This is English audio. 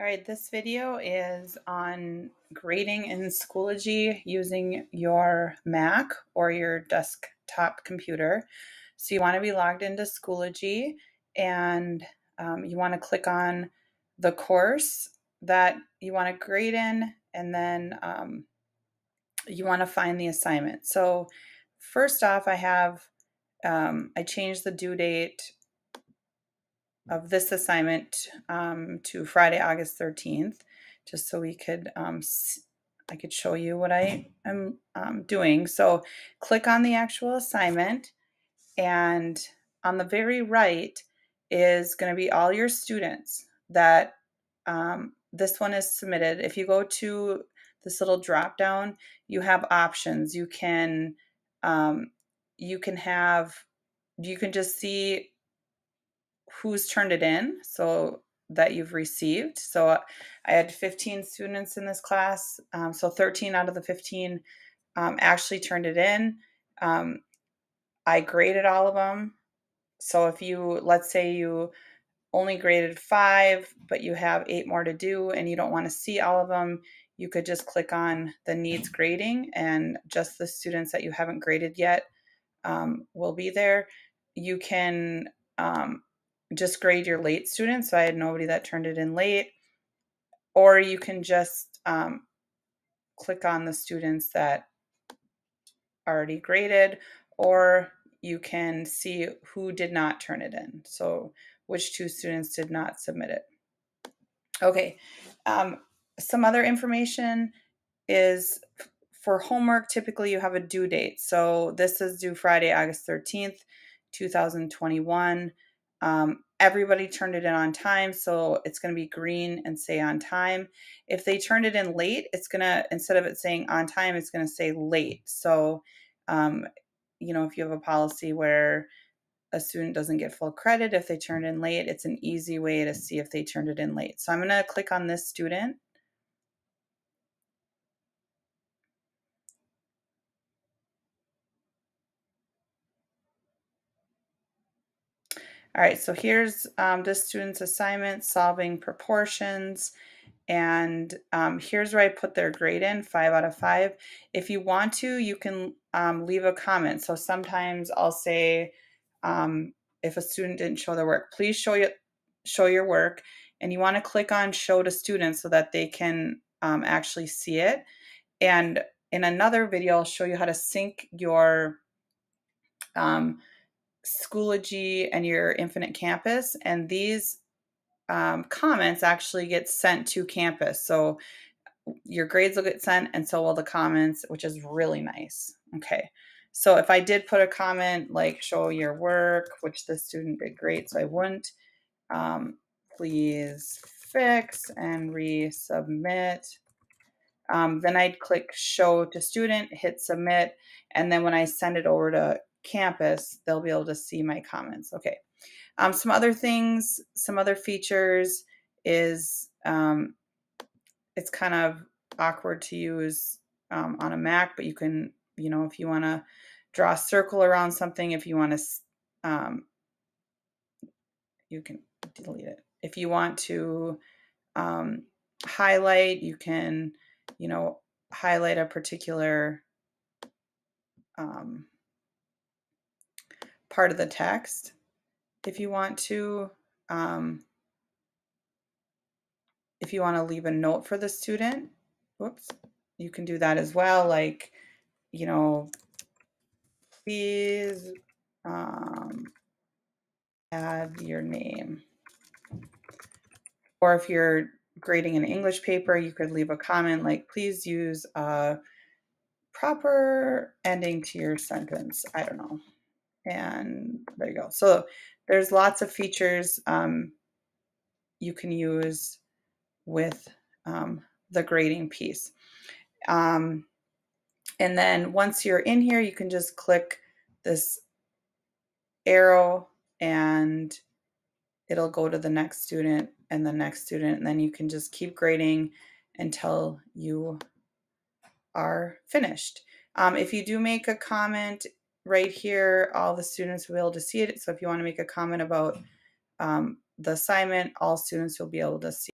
All right, this video is on grading in Schoology using your Mac or your desktop computer. So you want to be logged into Schoology and um, you want to click on the course that you want to grade in and then um, you want to find the assignment. So first off, I have, um, I changed the due date of this assignment um, to Friday, August 13th, just so we could, um, I could show you what I am um, doing. So click on the actual assignment and on the very right is going to be all your students that um, this one is submitted. If you go to this little drop down, you have options. You can, um, you can have, you can just see who's turned it in so that you've received. So I had 15 students in this class. Um, so 13 out of the 15 um, actually turned it in. Um, I graded all of them. So if you, let's say you only graded five, but you have eight more to do and you don't want to see all of them, you could just click on the needs grading and just the students that you haven't graded yet um, will be there. You can um, just grade your late students. So I had nobody that turned it in late. Or you can just um, click on the students that already graded, or you can see who did not turn it in. So which two students did not submit it. Okay, um, some other information is for homework, typically you have a due date. So this is due Friday, August 13th, 2021. Um, everybody turned it in on time, so it's going to be green and say on time. If they turned it in late, it's going to, instead of it saying on time, it's going to say late. So, um, you know, if you have a policy where a student doesn't get full credit if they turned in late, it's an easy way to see if they turned it in late. So I'm going to click on this student All right, so here's um, this student's assignment, solving proportions. And um, here's where I put their grade in, five out of five. If you want to, you can um, leave a comment. So sometimes I'll say, um, if a student didn't show their work, please show your, show your work. And you want to click on show to students so that they can um, actually see it. And in another video, I'll show you how to sync your um, Schoology and your Infinite Campus, and these um, comments actually get sent to campus. So your grades will get sent, and so will the comments, which is really nice. Okay. So if I did put a comment like show your work, which the student did great, so I wouldn't, um, please fix and resubmit. Um, then I'd click show to student, hit submit, and then when I send it over to campus, they'll be able to see my comments. Okay. Um, some other things, some other features is um, it's kind of awkward to use um, on a Mac, but you can, you know, if you want to draw a circle around something, if you want to, um, you can delete it. If you want to um, highlight, you can, you know, highlight a particular um, part of the text if you want to. Um, if you want to leave a note for the student, whoops, you can do that as well. Like, you know, please um, add your name. Or if you're grading an English paper, you could leave a comment like, please use a proper ending to your sentence. I don't know and there you go. So there's lots of features um, you can use with um, the grading piece. Um, and then once you're in here, you can just click this arrow and it'll go to the next student and the next student. And then you can just keep grading until you are finished. Um, if you do make a comment right here, all the students will be able to see it. So if you want to make a comment about um, the assignment, all students will be able to see